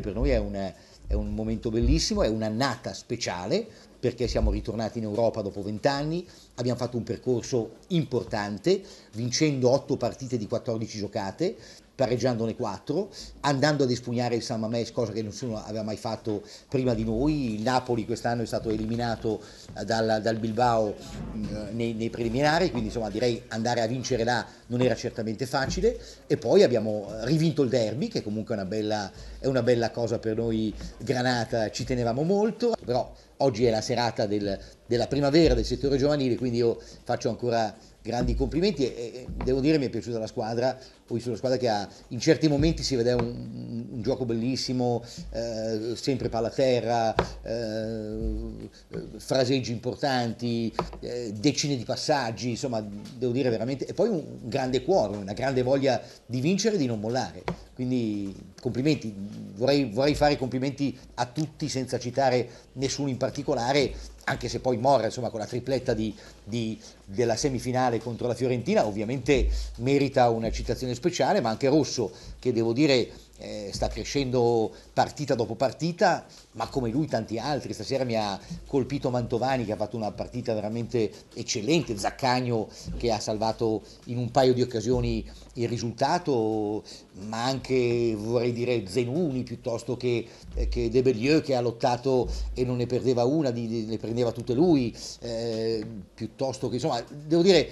Per noi è un, è un momento bellissimo, è un'annata speciale perché siamo ritornati in Europa dopo vent'anni, abbiamo fatto un percorso importante, vincendo otto partite di 14 giocate, pareggiandone 4, andando ad espugnare il San Mamés, cosa che nessuno aveva mai fatto prima di noi. Il Napoli quest'anno è stato eliminato dal, dal Bilbao nei, nei, preliminari, quindi insomma direi andare a vincere là non era certamente facile. E poi abbiamo rivinto il derby, che comunque è una bella, è una bella cosa per noi Granata, ci tenevamo molto, però oggi è la serata del, della primavera del settore giovanile, quindi io faccio ancora grandi complimenti e, e, devo dire mi è piaciuta la squadra, ho visto una squadra che ha, in certi momenti si vede un, un, gioco bellissimo, eh, sempre palla a terra, eh, fraseggi importanti, eh, decine di passaggi, insomma devo dire veramente, e poi un grande cuore, una grande voglia di vincere e di non mollare, quindi complimenti, vorrei, vorrei fare complimenti a tutti senza citare nessuno in particolare anche se poi Morra insomma, con la tripletta di, di, della semifinale contro la Fiorentina ovviamente merita una citazione speciale, ma anche Rosso che devo dire eh, sta crescendo partita dopo partita, ma come lui tanti altri. Stasera mi ha colpito Mantovani che ha fatto una partita veramente eccellente, Zaccagno che ha salvato in un paio di occasioni il risultato, ma anche vorrei dire Zenuni piuttosto che, eh, che De Bellieu che ha lottato e non ne perdeva una, ne prendeva tutte lui, eh, piuttosto che insomma, devo dire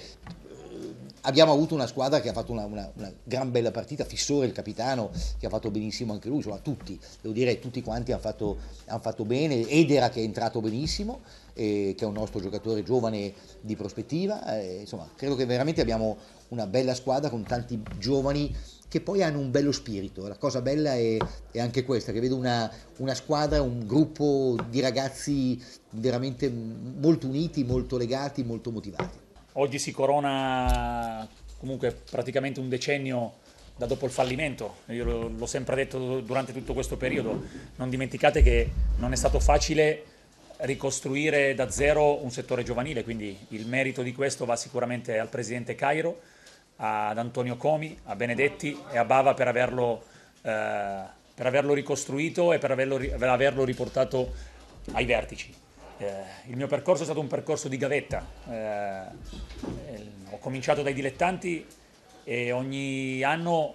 abbiamo avuto una squadra che ha fatto una, una, una, gran bella partita, Fissore il capitano che ha fatto benissimo anche lui, insomma tutti, devo dire tutti quanti hanno fatto, han fatto bene, Edera che è entrato benissimo, eh, che è un nostro giocatore giovane di prospettiva, eh, insomma credo che veramente abbiamo una bella squadra con tanti giovani che poi hanno un bello spirito, la cosa bella è, è anche questa, che vedo una, una squadra, un gruppo di ragazzi veramente molto uniti, molto legati, molto motivati. Oggi si corona comunque praticamente un decennio da dopo il fallimento, io l'ho sempre detto durante tutto questo periodo, non dimenticate che non è stato facile ricostruire da zero un settore giovanile, quindi il merito di questo va sicuramente al presidente Cairo, ad Antonio Comi, a Benedetti e a Bava per averlo, eh, per averlo ricostruito e per averlo, per averlo riportato ai vertici. Eh, il mio percorso è stato un percorso di gavetta, eh, ho cominciato dai dilettanti e ogni anno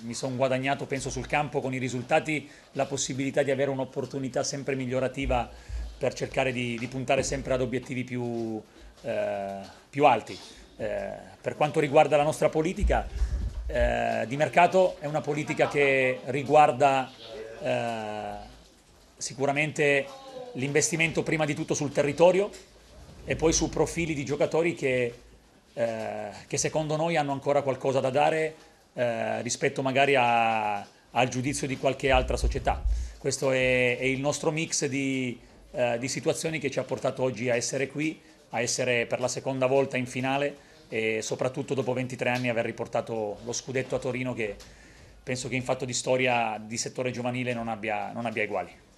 mi sono guadagnato, penso sul campo con i risultati, la possibilità di avere un'opportunità sempre migliorativa per cercare di, di puntare sempre ad obiettivi più, eh, più alti. Eh, per quanto riguarda la nostra politica eh, di mercato, è una politica che riguarda eh, sicuramente l'investimento prima di tutto sul territorio e poi su profili di giocatori che, eh, che secondo noi hanno ancora qualcosa da dare eh, rispetto magari a, al giudizio di qualche altra società. Questo è, è il nostro mix di, eh, di situazioni che ci ha portato oggi a essere qui, a essere per la seconda volta in finale e soprattutto dopo 23 anni aver riportato lo scudetto a Torino che penso che in fatto di storia di settore giovanile non abbia, non abbia uguali.